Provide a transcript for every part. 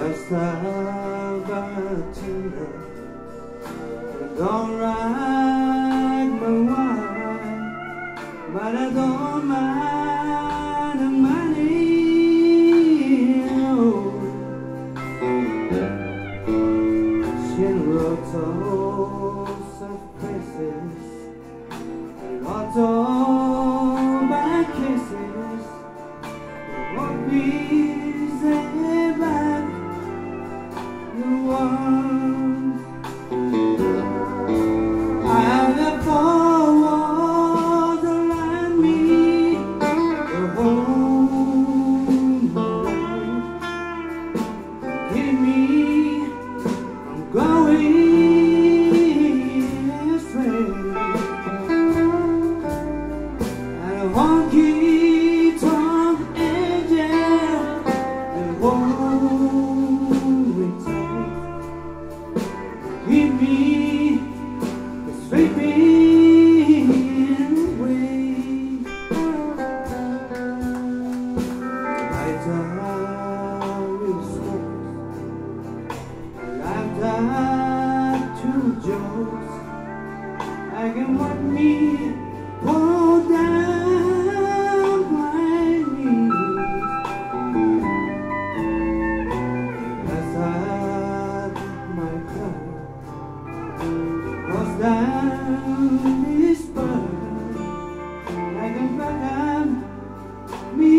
Salvatore. Don't ride my wine, but I don't mind the money. Oh. She wrote lots of places, lots of bad kisses. What is Keep me from going astray. A honky tonk angel won't retake. Keep me sweeping away. I can me down knees. Outside my car, cross down this. I can back me,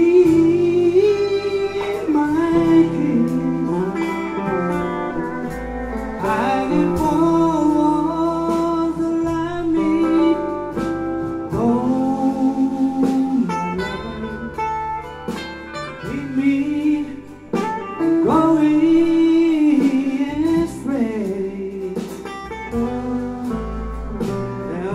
my kids. I get four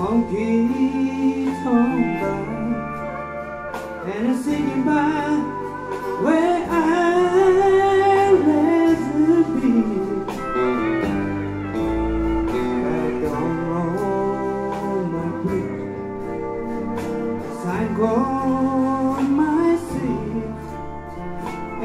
Honky tonk and it's singing by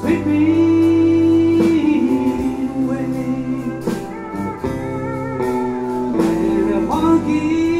sweeping away. In a wonky